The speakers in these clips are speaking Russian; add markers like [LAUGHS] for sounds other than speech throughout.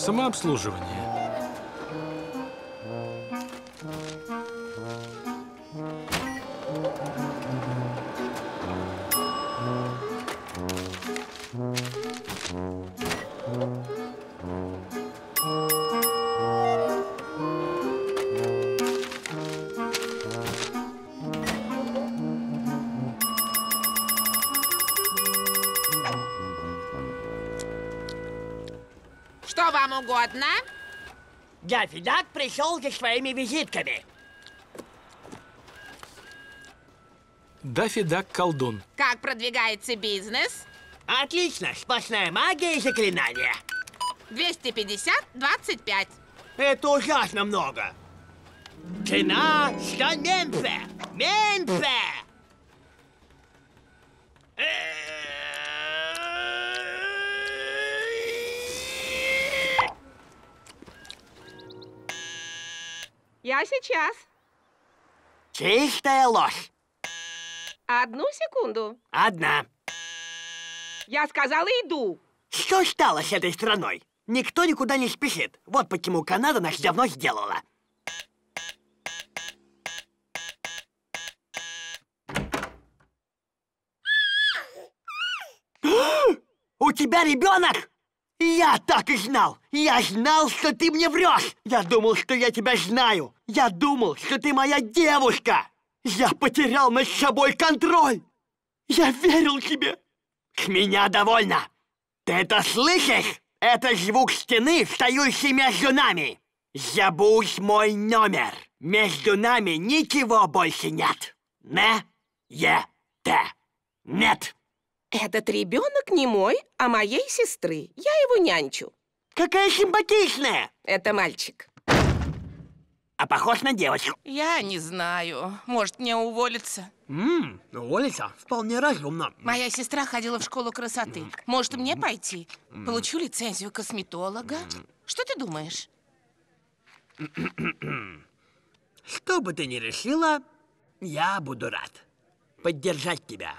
Самообслуживание. Угодно? Даффидак пришел за своими визитками. Даффи Дак колдун. Как продвигается бизнес? Отлично, сплошная магия и заклинания. 250, 25. Это ужасно много. Цена 100 меньше. Меньше. Я сейчас. Чистая ложь. Одну секунду. Одна. Я сказала иду. Что стало с этой страной? Никто никуда не спешит. Вот почему Канада нас давно сделала. [GASPS] У тебя ребенок? Я так и знал! Я знал, что ты мне врешь! Я думал, что я тебя знаю! Я думал, что ты моя девушка! Я потерял над собой контроль! Я верил тебе! С меня довольно! Ты это слышишь? Это звук стены, встающей между нами! Забудь мой номер! Между нами ничего больше нет! Не, е, те, нет! Этот ребенок не мой, а моей сестры. Я его нянчу. Какая симпатичная! Это мальчик. А похож на девочку. Я не знаю. Может, мне уволиться? Ммм, уволиться вполне разумно. Моя сестра ходила в школу красоты. Может, мне пойти? Получу лицензию косметолога. Что ты думаешь? Что бы ты ни решила, я буду рад поддержать тебя,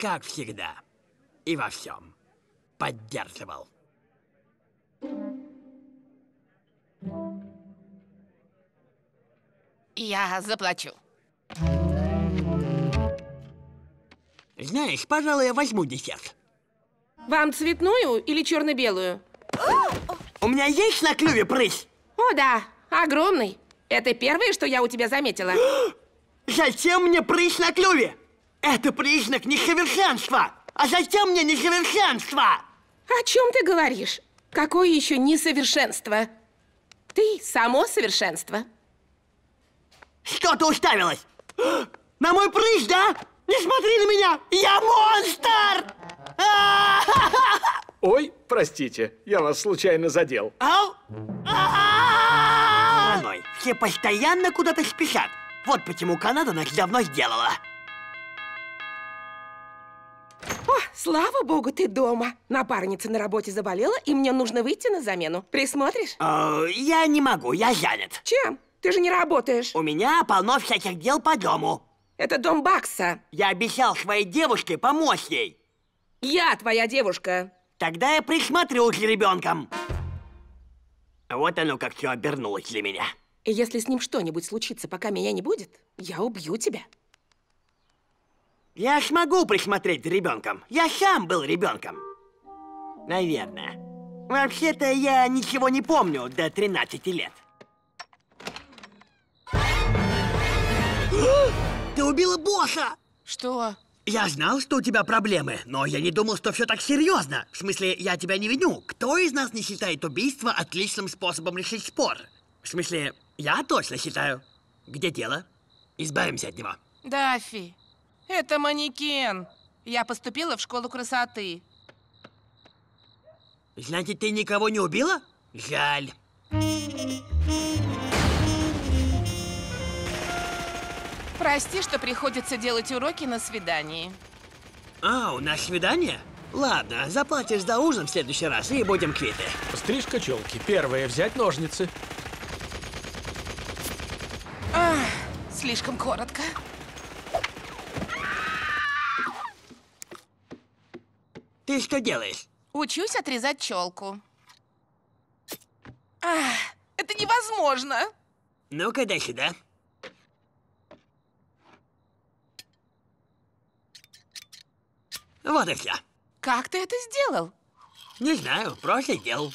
как всегда, и во всем поддерживал. Я заплачу. Знаешь, пожалуй, я возьму десерт. Вам цветную или черно-белую? У меня есть на клюве прыщ? О, да, огромный. Это первое, что я у тебя заметила. [GASPS] Зачем мне прыщ на клюве? Это признак несовершенства. А зачем мне несовершенство? О чем ты говоришь? Какое еще несовершенство? Ты само совершенство. Что ты уставилась? [GASPS] На мой прыщ, да? Не смотри на меня! Я монстр! [LAUGHS] Ой, простите, я вас случайно задел. Ау! Все постоянно куда-то спешат. Вот почему Канада нас давно сделала. Слава богу, ты дома. Напарница на работе заболела, и мне нужно выйти на замену. Присмотришь? Э, я не могу, я занят. Чем? Ты же не работаешь. У меня полно всяких дел по дому. Это дом Бакса. Я обещал своей девушке помочь ей. Я твоя девушка. Тогда я присмотрю за ребенком. Вот оно как все обернулось для меня. И если с ним что-нибудь случится, пока меня не будет, я убью тебя. Я смогу присмотреть за ребенком. Я сам был ребенком. Наверное. Вообще-то я ничего не помню до 13 лет. [GASPS] Ты убила босса! Что? Я знал, что у тебя проблемы, но я не думал, что все так серьезно. В смысле, я тебя не виню. Кто из нас не считает убийство отличным способом решить спор? В смысле, я точно считаю. Где дело? Избавимся от него. Даффи, это манекен. Я поступила в школу красоты. Значит, ты никого не убила? Жаль. Прости, что приходится делать уроки на свидании. А, у нас свидание? Ладно, заплатишь за ужин в следующий раз и будем квиты. Стрижка челки. Первое взять ножницы. Ах, слишком коротко. Ты что делаешь? Учусь отрезать челку. невозможно. Ну-ка, дай сюда. Вот и все. Как ты это сделал? Не знаю, просто сделал.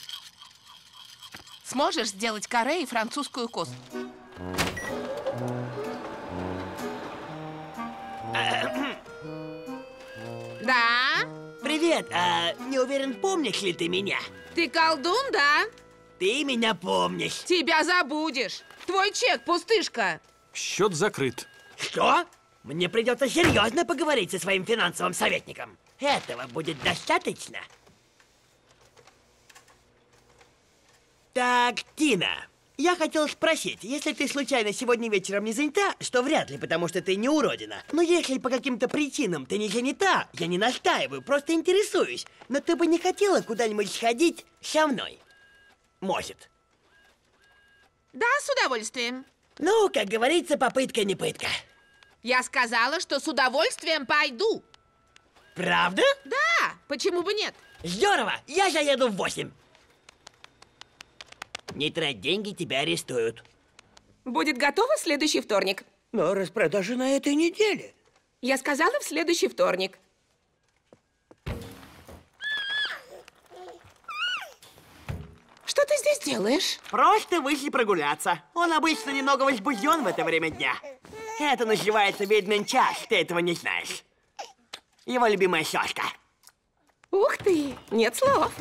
Сможешь сделать каре и французскую косу? [CLEARS THROAT] Да? Привет, а не уверен, помнишь ли ты меня? Ты колдун, да? Ты меня помнишь. Тебя забудешь. Твой чек, пустышка. Счет закрыт. Что? Мне придется серьезно поговорить со своим финансовым советником. Этого будет достаточно. Так, Тина, я хотел спросить, если ты случайно сегодня вечером не занята, что вряд ли, потому что ты не уродина, но если по каким-то причинам ты не занята, я не настаиваю, просто интересуюсь, но ты бы не хотела куда-нибудь сходить со мной? Может. Да, с удовольствием. Ну, как говорится, попытка не пытка. Я сказала, что с удовольствием пойду. Правда? Да, почему бы нет? Здорово! Я заеду в восемь. Не трать деньги, тебя арестуют. Будет готово в следующий вторник. Но распродажа на этой неделе. Я сказала в следующий вторник. Что ты здесь делаешь? Просто вышли прогуляться. Он обычно немного возбужден в это время дня. Это называется ведьмин час, ты этого не знаешь. Его любимая сёшка. Ух ты, нет слов.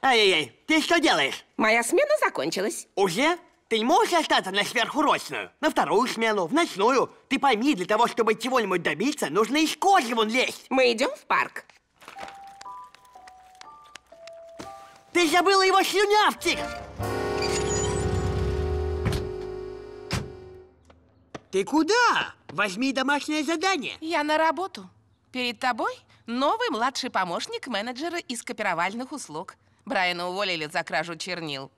Ай-яй-яй, ты что делаешь? Моя смена закончилась. Уже? Ты не можешь остаться на сверхурочную? На вторую смену, в ночную? Ты пойми, для того, чтобы чего-нибудь добиться, нужно из кожи вон лезть. Мы идем в парк. Ты забыла его слюнявчик! Ты куда? Возьми домашнее задание. Я на работу. Перед тобой новый младший помощник менеджера из копировальных услуг. Брайана уволили за кражу чернил.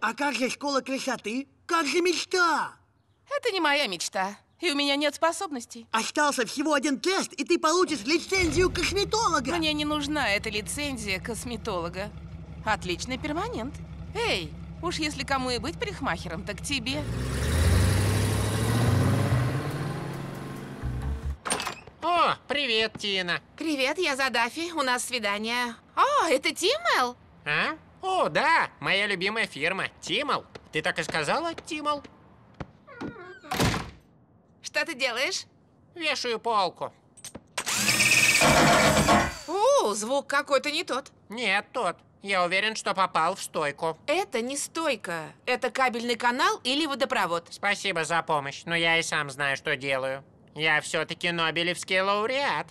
А как же школа красоты? Как же мечта? Это не моя мечта. И у меня нет способностей. Остался всего один тест, и ты получишь лицензию косметолога. Мне не нужна эта лицензия косметолога. Отличный перманент. Эй, уж если кому и быть парикмахером, так тебе. Привет, Тина. Привет, я за Дафи. У нас свидание. О, это Тиммел? А? О, да, моя любимая фирма. Тимол. Ты так и сказала, Тимол? Что ты делаешь? Вешаю полку. О, звук какой-то не тот. Нет, тот. Я уверен, что попал в стойку. Это не стойка. Это кабельный канал или водопровод. Спасибо за помощь, но я и сам знаю, что делаю. Я все-таки Нобелевский лауреат.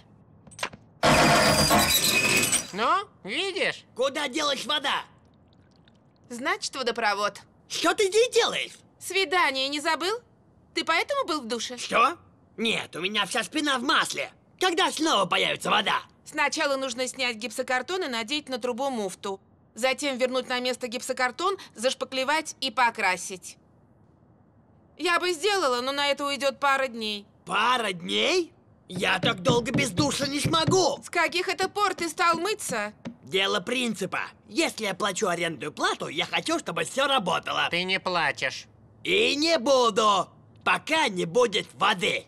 Ну, видишь? Куда делась вода? Значит, водопровод. Что ты здесь делаешь? Свидание не забыл? Ты поэтому был в душе? Что? Нет, у меня вся спина в масле. Когда снова появится вода? Сначала нужно снять гипсокартон и надеть на трубу муфту. Затем вернуть на место гипсокартон, зашпаклевать и покрасить. Я бы сделала, но на это уйдет пара дней. Пара дней? Я так долго без душа не смогу. С каких это пор ты стал мыться? Дело принципа. Если я плачу арендную плату, я хочу, чтобы все работало. Ты не плачешь. И не буду, пока не будет воды.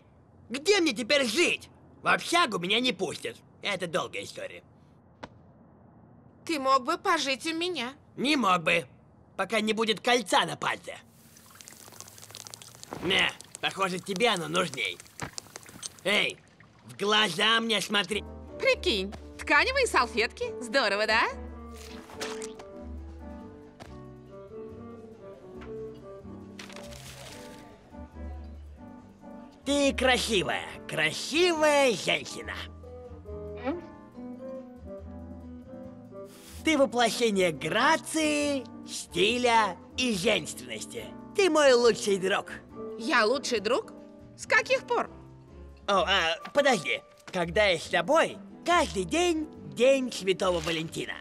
Где мне теперь жить? В общагу меня не пустят. Это долгая история. Ты мог бы пожить у меня. Не мог бы, пока не будет кольца на пальце. Не, похоже, тебе оно нужней. Эй, в глаза мне смотри. Прикинь, тканевые салфетки. Здорово, да? Ты красивая, красивая женщина. Ты воплощение грации, стиля и женственности. Ты мой лучший друг. Я лучший друг? С каких пор? О, а, подожди. Когда я с тобой, каждый день день Святого Валентина.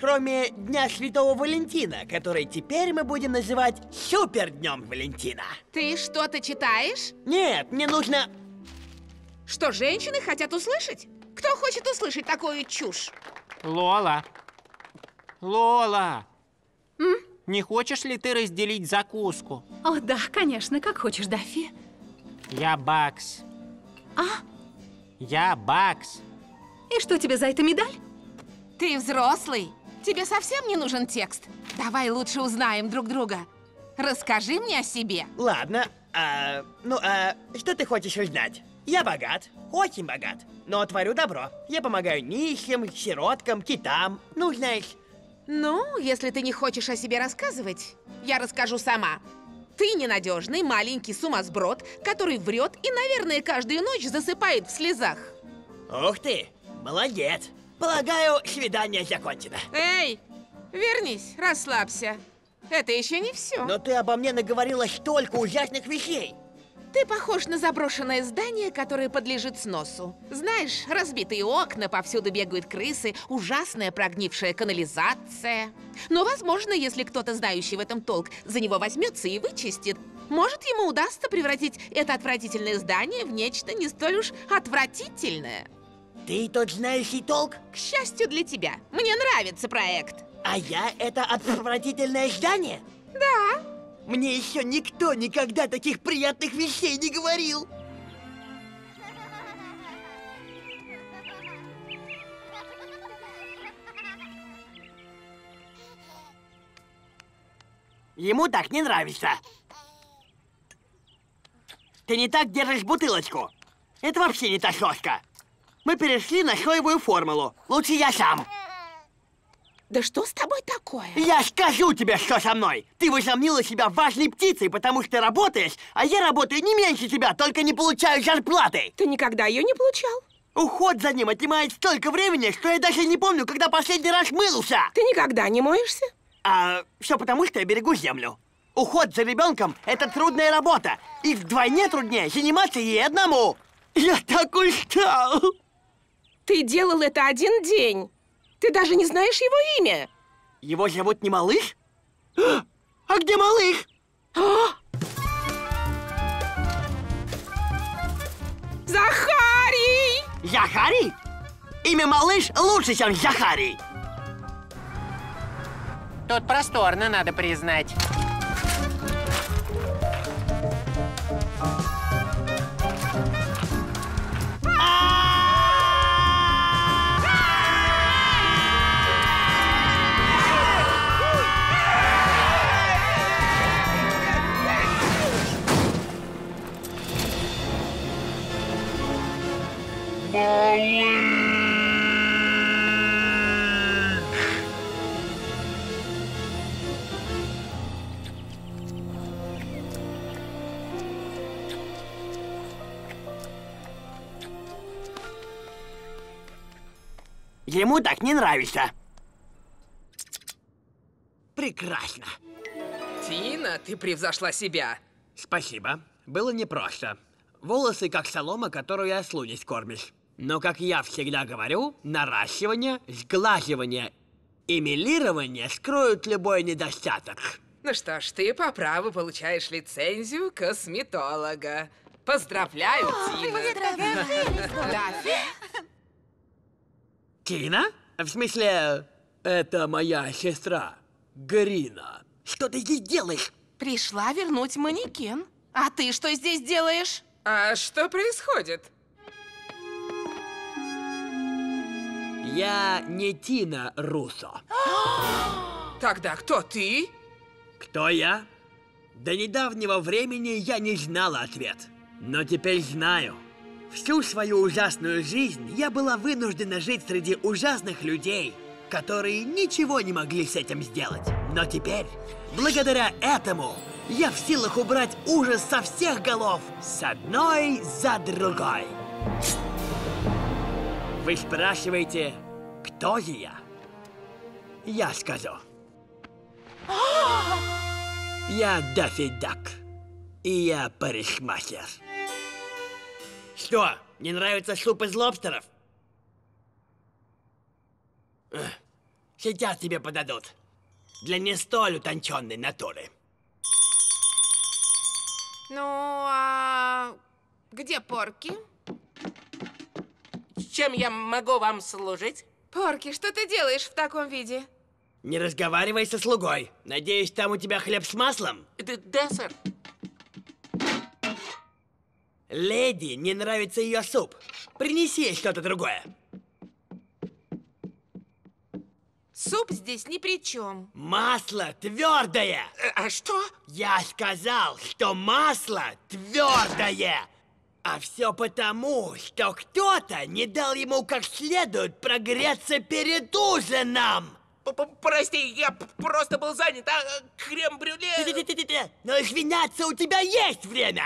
Кроме Дня Святого Валентина, который теперь мы будем называть Супер Днем Валентина. Ты что-то читаешь? Нет, мне нужно... Что женщины хотят услышать? Кто хочет услышать такую чушь? Лола. Лола. Не хочешь ли ты разделить закуску? О, да, конечно, как хочешь, Даффи. Я Бакс. А? Я Бакс. И что тебе за это медаль? Ты взрослый. Тебе совсем не нужен текст. Давай лучше узнаем друг друга. Расскажи мне о себе. Ладно, а, ну, а что ты хочешь узнать? Я богат, очень богат, но творю добро. Я помогаю нищим, сироткам, китам, ну, знаешь. Ну, если ты не хочешь о себе рассказывать, я расскажу сама. Ты ненадежный маленький сумасброд, который врет и, наверное, каждую ночь засыпает в слезах. Ух ты, молодец. Полагаю, свидание закончено. Эй, вернись, расслабься. Это еще не все. Но ты обо мне наговорила столько ужасных вещей. Ты похож на заброшенное здание, которое подлежит сносу. Знаешь, разбитые окна, повсюду бегают крысы, ужасная прогнившая канализация. Но, возможно, если кто-то, знающий в этом толк, за него возьмется и вычистит, может, ему удастся превратить это отвратительное здание в нечто не столь уж отвратительное. Ты тот знающий толк, К счастью для тебя, мне нравится проект. а я это отвратительное здание? Да, Мне еще никто никогда таких приятных вещей не говорил. Ему так не нравится. Ты не так держишь бутылочку. Это вообще не та сошка. Мы перешли на соевую формулу. Лучше я сам. Да что с тобой такое? Я скажу тебе, что со мной! Ты возомнила себя важной птицей, потому что работаешь, а я работаю не меньше тебя, только не получаю зарплаты! Ты никогда ее не получал? Уход за ним отнимает столько времени, что я даже не помню, когда последний раз мылся! Ты никогда не моешься? А все потому, что я берегу землю. Уход за ребенком – это трудная работа, и вдвойне труднее заниматься ей одному! Я так устал! Ты делал это один день. Ты даже не знаешь его имя. Его зовут не Малыш? А где Малыш? Захарий! Захарий? Имя Малыш лучше, чем Захарий! Тут просторно, надо признать. Ему так не нравится. Прекрасно. Тина, ты превзошла себя. Спасибо. Было непросто. Волосы как солома, которую я слунись кормишь. Но, как я всегда говорю, наращивание, сглаживание и милирование скроют любой недостаток. Ну что ж, ты по праву получаешь лицензию косметолога. Поздравляю, Тина. [LAUGHS] Тина? В смысле, это моя сестра, Гарина. Что ты здесь делаешь? Пришла вернуть манекен. А ты что здесь делаешь? А что происходит? Я не Тина Руссо. [GASPS] Тогда кто ты? Кто я? До недавнего времени я не знала ответ. Но теперь знаю. Всю свою ужасную жизнь я была вынуждена жить среди ужасных людей, которые ничего не могли с этим сделать. Но теперь, благодаря этому, я в силах убрать ужас со всех голов, с одной за другой. Вы спрашиваете, кто же я? Я скажу. [GASPS] Я Даффи Дак. И я парикмахер. Что, не нравится суп из лобстеров? Сейчас тебе подадут. Для не столь утонченной натуры. Ну, а где Порки? Чем я могу вам служить? Порки, что ты делаешь в таком виде? Не разговаривай со слугой. Надеюсь, там у тебя хлеб с маслом? Д- да, сэр. Леди не нравится ее суп. Принеси ей что-то другое. Суп здесь ни при чем. Масло твердое. Э, А что? Я сказал, что масло твердое. А все потому, что кто-то не дал ему как следует прогреться перед ужином. П- п- Прости, я просто был занят, а крем-брюле... Но извиняться у тебя есть время.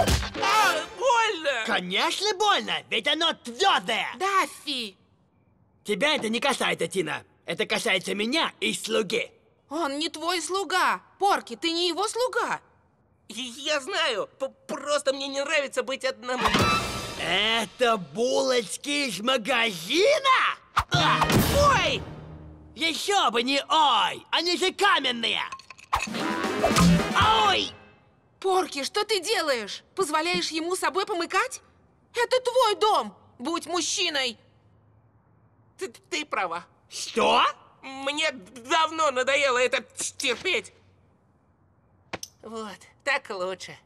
А, больно! Конечно больно, ведь оно твердое. Даффи! Тебя это не касается, Тина. Это касается меня и слуги. Он не твой слуга. Порки, ты не его слуга. Я знаю, просто мне не нравится быть одному. Это булочки из магазина? А, Ой! еще бы не ой, они же каменные. Ой! Порки, что ты делаешь? Позволяешь ему собой помыкать? Это твой дом. Будь мужчиной. Ты, ты права. Что? Мне давно надоело это терпеть. Вот, так лучше.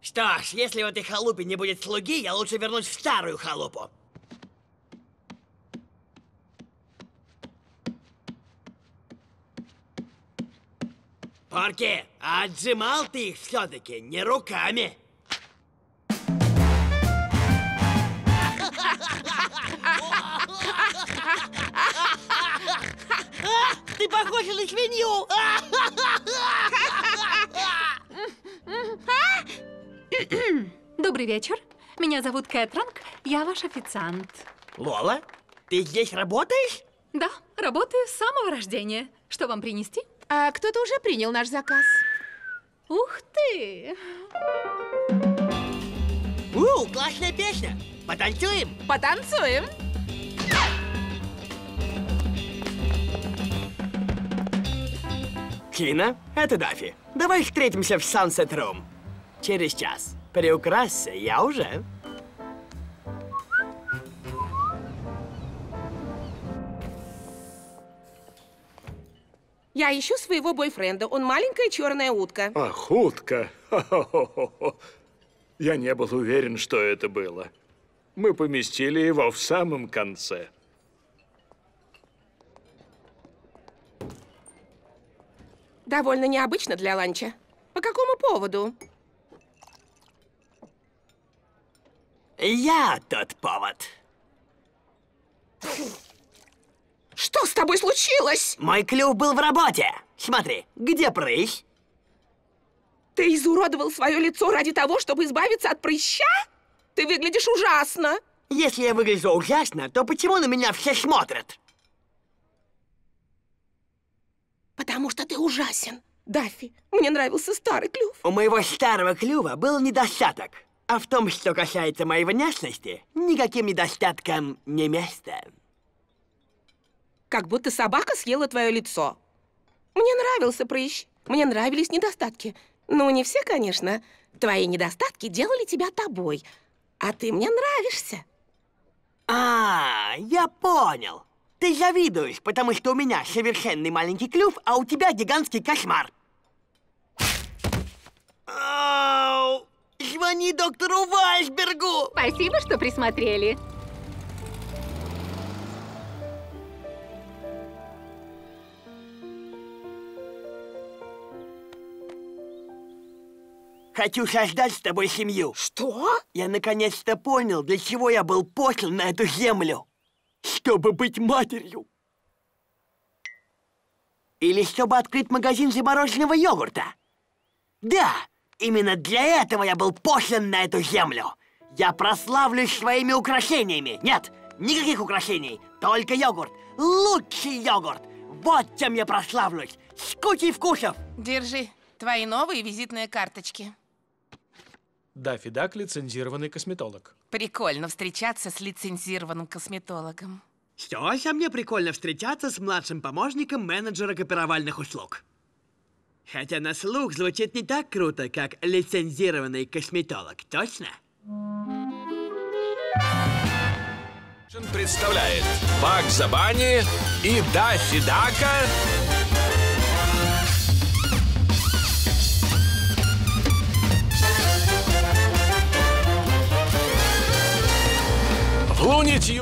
Что ж, если в этой халупе не будет слуги, я лучше вернусь в старую халупу. Порки, а отжимал ты их все-таки не руками. Ты похожа на свинью! Добрый вечер. Меня зовут Кэтранг. Я ваш официант. Лола, ты здесь работаешь? Да, работаю с самого рождения. Что вам принести? А кто-то уже принял наш заказ. Ух ты! У, классная песня! Потанцуем? Потанцуем. Кина, это Дафи. Давай встретимся в Sunset Room. Через час. Приукрасься, я уже. Я ищу своего бойфренда. Он маленькая черная утка. Ах, утка. Я не был уверен, что это было. Мы поместили его в самом конце. Довольно необычно для ланча. По какому поводу? Я тот повод. Что с тобой случилось? Мой клюв был в работе. Смотри, где прыщ? Ты изуродовал свое лицо ради того, чтобы избавиться от прыща? Ты выглядишь ужасно. Если я выгляжу ужасно, то почему на меня все смотрят? Потому что ты ужасен. Даффи, мне нравился старый клюв. У моего старого клюва был недостаток. А в том, что касается моей внешности, никаким недостатком не место. Как будто собака съела твое лицо. Мне нравился прыщ. Мне нравились недостатки. Ну, не все, конечно. Твои недостатки делали тебя тобой. А ты мне нравишься. А, я понял. Ты завидуешь, потому что у меня совершенный маленький клюв, а у тебя гигантский кошмар. Ау! Звони доктору Вайсбергу! Спасибо, что присмотрели. Хочу создать с тобой семью. Что? Я наконец-то понял, для чего я был послан на эту землю. Чтобы быть матерью. Или чтобы открыть магазин замороженного йогурта. Да, именно для этого я был послан на эту землю. Я прославлюсь своими украшениями. Нет, никаких украшений, только йогурт. Лучший йогурт. Вот чем я прославлюсь. С кучей вкусов. Держи. Твои новые визитные карточки. Даффи Дак, лицензированный косметолог. Прикольно встречаться с лицензированным косметологом. А мне прикольно встречаться с младшим помощником менеджера копировальных услуг. Хотя на слух звучит не так круто, как лицензированный косметолог, точно? представляет Бакза Банни и Даффи Дака в Луни Тью-